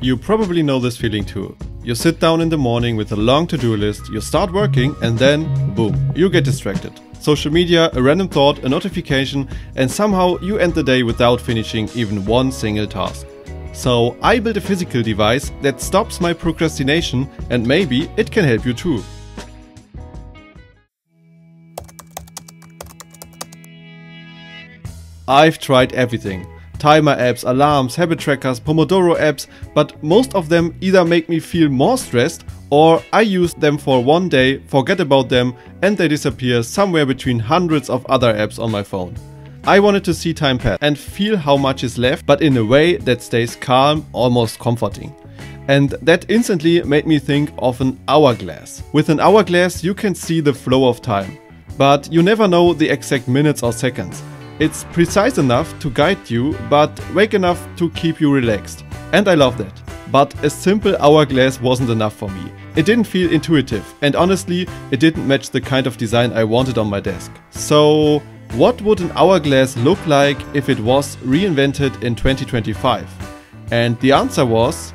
You probably know this feeling too. You sit down in the morning with a long to do list, you start working, and then, boom, you get distracted. Social media, a random thought, a notification, and somehow you end the day without finishing even one single task. So I built a physical device that stops my procrastination, and maybe it can help you too. I've tried everything timer apps, alarms, habit trackers, Pomodoro apps, but most of them either make me feel more stressed or I use them for one day, forget about them, and they disappear somewhere between hundreds of other apps on my phone. I wanted to see time pass and feel how much is left, but in a way that stays calm, almost comforting. And that instantly made me think of an hourglass. With an hourglass, you can see the flow of time, but you never know the exact minutes or seconds. It's precise enough to guide you, but vague enough to keep you relaxed. And I love that. But a simple hourglass wasn't enough for me. It didn't feel intuitive, and honestly, it didn't match the kind of design I wanted on my desk. So, what would an hourglass look like if it was reinvented in 2025? And the answer was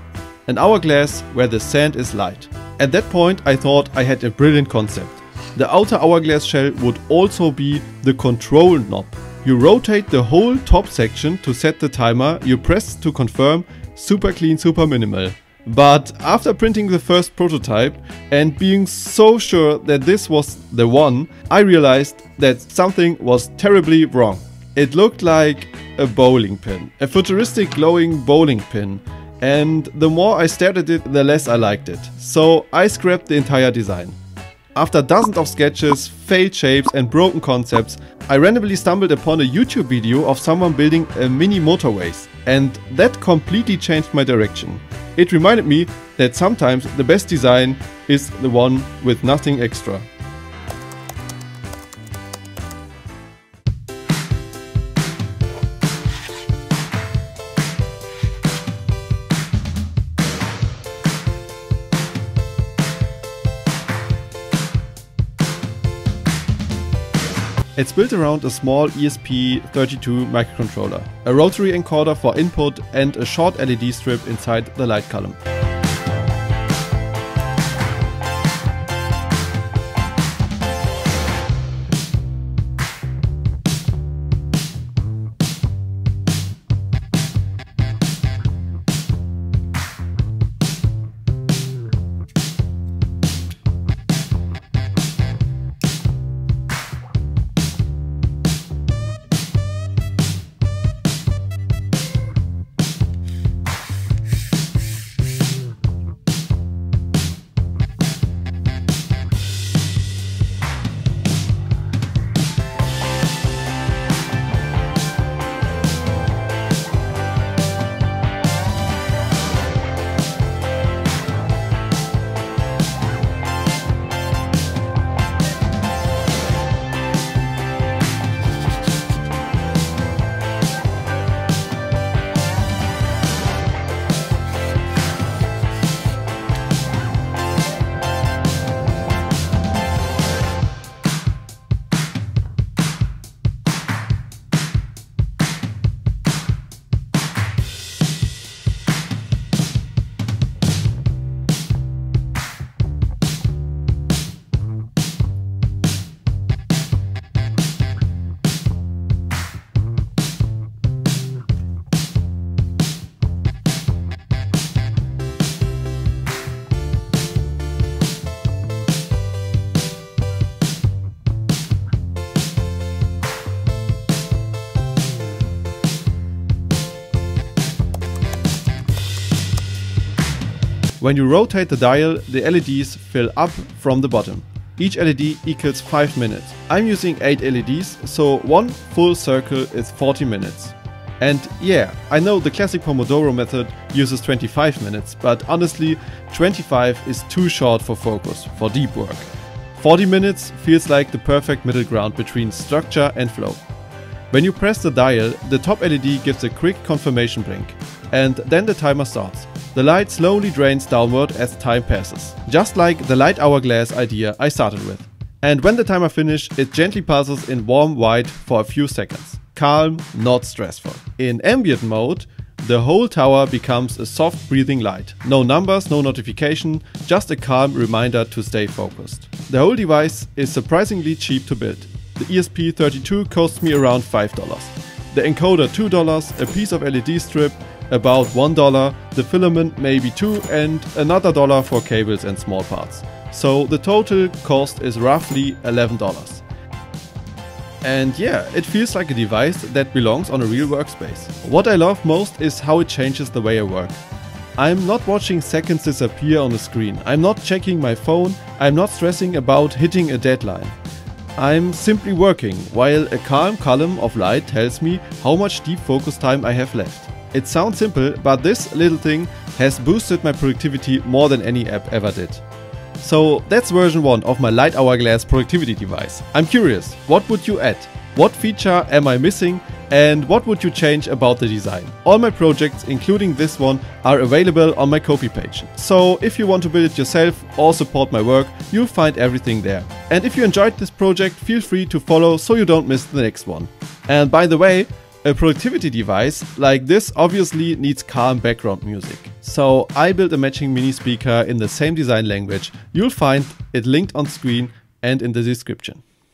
an hourglass where the sand is light. At that point, I thought I had a brilliant concept. The outer hourglass shell would also be the control knob you rotate the whole top section to set the timer, you press to confirm super clean, super minimal. But after printing the first prototype and being so sure that this was the one, I realized that something was terribly wrong. It looked like a bowling pin, a futuristic glowing bowling pin. And the more I stared at it, the less I liked it. So I scrapped the entire design. After dozens of sketches, failed shapes and broken concepts, I randomly stumbled upon a YouTube video of someone building a mini motorways and that completely changed my direction. It reminded me that sometimes the best design is the one with nothing extra. It's built around a small ESP32 microcontroller, a rotary encoder for input and a short LED strip inside the light column. When you rotate the dial, the LEDs fill up from the bottom. Each LED equals 5 minutes. I'm using 8 LEDs, so one full circle is 40 minutes. And yeah, I know the classic Pomodoro method uses 25 minutes, but honestly, 25 is too short for focus, for deep work. 40 minutes feels like the perfect middle ground between structure and flow. When you press the dial, the top LED gives a quick confirmation blink, and then the timer starts. The light slowly drains downward as time passes, just like the light hourglass idea I started with. And when the timer finishes, it gently pulses in warm white for a few seconds. Calm, not stressful. In ambient mode, the whole tower becomes a soft breathing light. No numbers, no notification, just a calm reminder to stay focused. The whole device is surprisingly cheap to build. The ESP32 costs me around $5. The encoder $2, a piece of LED strip about $1, the filament maybe 2 and another dollar for cables and small parts. So the total cost is roughly $11. And yeah, it feels like a device that belongs on a real workspace. What I love most is how it changes the way I work. I'm not watching seconds disappear on the screen, I'm not checking my phone, I'm not stressing about hitting a deadline. I'm simply working, while a calm column of light tells me how much deep focus time I have left. It sounds simple, but this little thing has boosted my productivity more than any app ever did. So that's version 1 of my Light Hourglass productivity device. I'm curious, what would you add? What feature am I missing and what would you change about the design? All my projects, including this one, are available on my Ko-fi page. So if you want to build it yourself or support my work, you'll find everything there. And if you enjoyed this project, feel free to follow so you don't miss the next one. And by the way, a productivity device like this obviously needs calm background music. So I built a matching mini speaker in the same design language. You'll find it linked on screen and in the description.